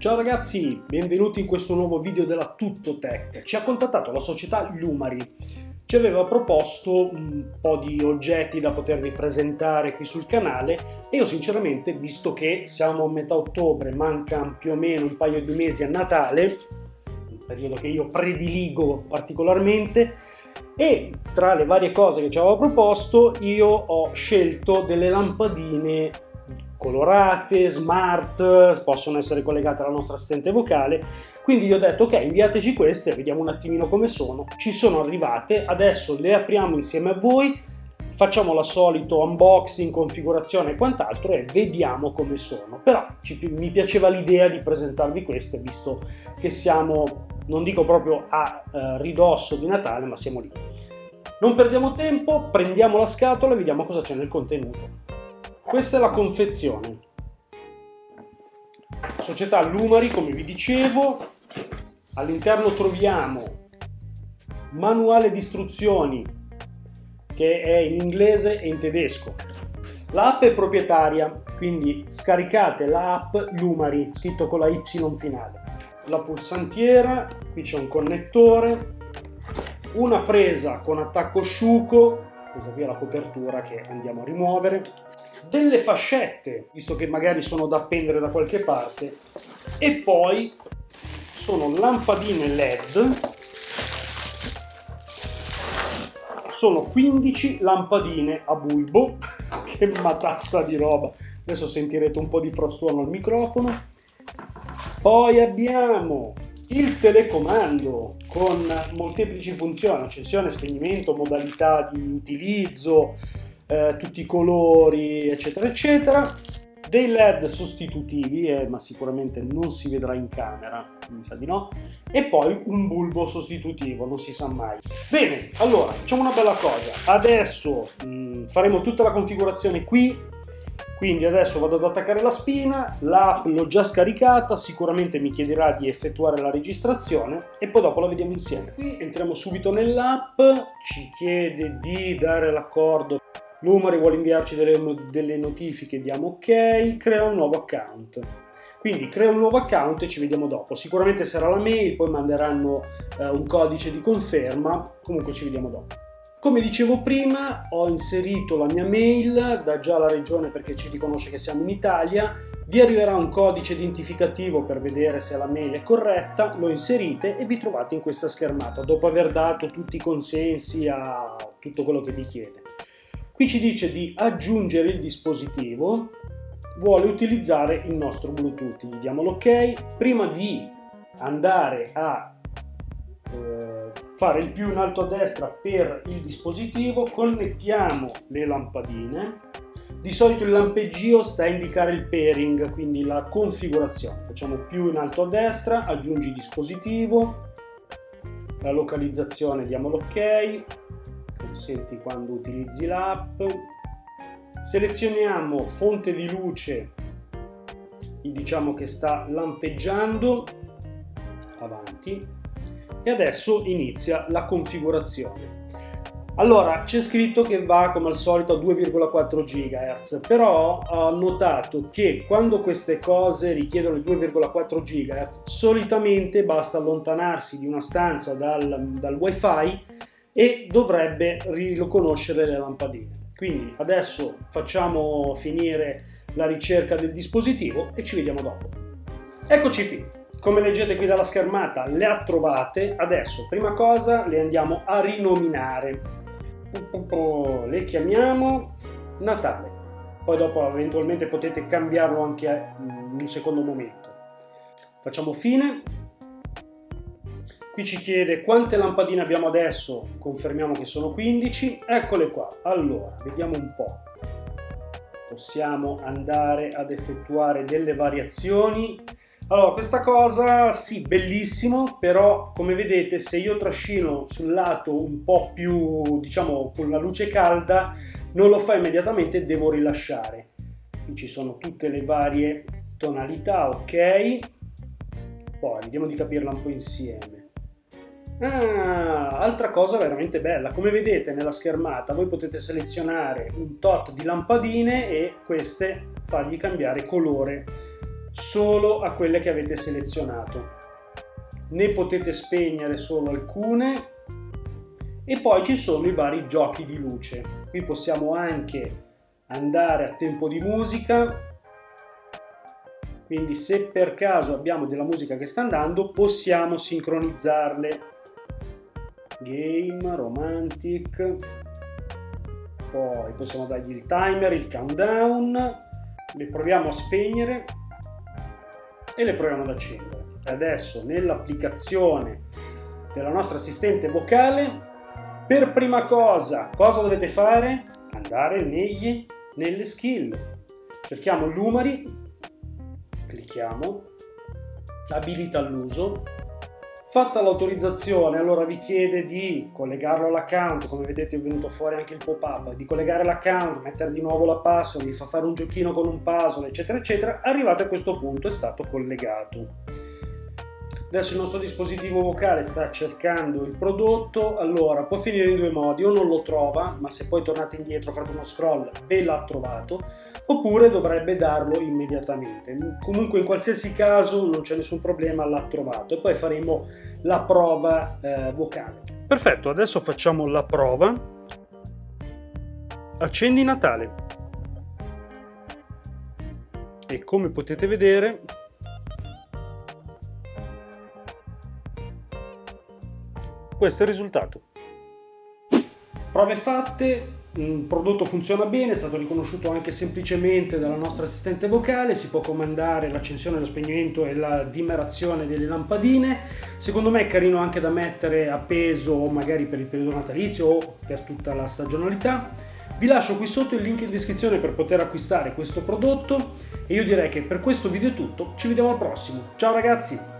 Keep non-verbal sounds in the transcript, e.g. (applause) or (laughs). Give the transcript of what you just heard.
Ciao ragazzi, benvenuti in questo nuovo video della Tuttotech. Ci ha contattato la società Lumari. Ci aveva proposto un po' di oggetti da potervi presentare qui sul canale e io sinceramente, visto che siamo a metà ottobre, manca più o meno un paio di mesi a Natale, un periodo che io prediligo particolarmente, e tra le varie cose che ci aveva proposto io ho scelto delle lampadine colorate, smart, possono essere collegate alla nostra assistente vocale. Quindi io ho detto ok, inviateci queste, vediamo un attimino come sono. Ci sono arrivate, adesso le apriamo insieme a voi, facciamo la solito unboxing, configurazione e quant'altro e vediamo come sono. Però ci, mi piaceva l'idea di presentarvi queste, visto che siamo, non dico proprio a eh, ridosso di Natale, ma siamo lì. Non perdiamo tempo, prendiamo la scatola e vediamo cosa c'è nel contenuto. Questa è la confezione. Società Lumari, come vi dicevo, all'interno troviamo manuale di istruzioni che è in inglese e in tedesco. L'app è proprietaria, quindi scaricate l'app Lumari, scritto con la Y finale. La pulsantiera, qui c'è un connettore, una presa con attacco asciugo, questa qui è la copertura che andiamo a rimuovere, delle fascette, visto che magari sono da appendere da qualche parte, e poi sono lampadine LED, sono 15 lampadine a bulbo, (laughs) che matassa di roba, adesso sentirete un po' di frastuono al microfono, poi abbiamo il telecomando con molteplici funzioni, accensione, spegnimento, modalità di utilizzo, eh, tutti i colori, eccetera, eccetera. Dei LED sostitutivi, eh, ma sicuramente non si vedrà in camera, mi sa di no. E poi un bulbo sostitutivo, non si sa mai. Bene, allora, facciamo una bella cosa. Adesso mh, mm, faremo tutta la configurazione qui, quindi adesso vado ad attaccare la spina, l'app l'ho già scaricata, sicuramente mi chiederà di effettuare la registrazione e poi dopo la vediamo insieme. Qui entriamo subito nell'app, ci chiede di dare l'accordo Lumari vuole inviarci delle, delle notifiche, diamo ok, crea un nuovo account. Quindi crea un nuovo account e ci vediamo dopo. Sicuramente sarà la mail, poi manderanno eh, un codice di conferma, comunque ci vediamo dopo. Come dicevo prima, ho inserito la mia mail, da già la regione perché ci riconosce che siamo in Italia, vi arriverà un codice identificativo per vedere se la mail è corretta, lo inserite e vi trovate in questa schermata dopo aver dato tutti i consensi a tutto quello che vi chiede. Qui ci dice di aggiungere il dispositivo, vuole utilizzare il nostro Bluetooth, gli diamo l'ok. Prima di andare a eh, fare il più in alto a destra per il dispositivo, connettiamo le lampadine. Di solito il lampeggio sta a indicare il pairing, quindi la configurazione. Facciamo più in alto a destra, aggiungi dispositivo, la localizzazione diamo l'ok, consenti quando utilizzi l'app. Selezioniamo fonte di luce, diciamo che sta lampeggiando, avanti, e adesso inizia la configurazione. Allora, c'è scritto che va come al solito a 2,4 GHz, però ho notato che quando queste cose richiedono i 2,4 GHz, solitamente basta allontanarsi di una stanza dal, dal wifi e dovrebbe riconoscere le lampadine. Quindi adesso facciamo finire la ricerca del dispositivo e ci vediamo dopo. Eccoci qui. Come leggete qui dalla schermata le ha trovate, adesso prima cosa le andiamo a rinominare. Le chiamiamo Natale, poi dopo eventualmente potete cambiarlo anche in un secondo momento. Facciamo fine Qui ci chiede quante lampadine abbiamo adesso, confermiamo che sono 15, eccole qua. Allora, vediamo un po'. Possiamo andare ad effettuare delle variazioni. Allora, questa cosa, sì, bellissimo, però come vedete se io trascino sul lato un po' più, diciamo, con la luce calda, non lo fa immediatamente, devo rilasciare. Qui ci sono tutte le varie tonalità, ok? Poi vediamo di capirla un po' insieme. Ah, altra cosa veramente bella, come vedete nella schermata voi potete selezionare un tot di lampadine e queste fargli cambiare colore solo a quelle che avete selezionato. Ne potete spegnere solo alcune e poi ci sono i vari giochi di luce. Qui possiamo anche andare a tempo di musica, quindi se per caso abbiamo della musica che sta andando possiamo sincronizzarle. Game, romantic, poi possiamo dargli il timer, il countdown, le proviamo a spegnere e le proviamo ad accendere. Adesso nell'applicazione della nostra assistente vocale, per prima cosa, cosa dovete fare? Andare negli, nelle skill. Cerchiamo Lumari, clicchiamo, abilita l'uso, Fatta l'autorizzazione, allora vi chiede di collegarlo all'account, come vedete è venuto fuori anche il pop-up, di collegare l'account, mettere di nuovo la password, vi fa fare un giochino con un puzzle, eccetera, eccetera. Arrivate a questo punto è stato collegato. Adesso il nostro dispositivo vocale sta cercando il prodotto, allora può finire in due modi, o non lo trova, ma se poi tornate indietro fate uno scroll ve l'ha trovato, oppure dovrebbe darlo immediatamente. Comunque in qualsiasi caso non c'è nessun problema, l'ha trovato e poi faremo la prova eh, vocale. Perfetto, adesso facciamo la prova. Accendi Natale. E come potete vedere questo è il risultato. Prove fatte, il prodotto funziona bene, è stato riconosciuto anche semplicemente dalla nostra assistente vocale, si può comandare l'accensione, lo spegnimento e la dimerazione delle lampadine. Secondo me è carino anche da mettere appeso magari per il periodo natalizio o per tutta la stagionalità. Vi lascio qui sotto il link in descrizione per poter acquistare questo prodotto e io direi che per questo video è tutto, ci vediamo al prossimo. Ciao ragazzi!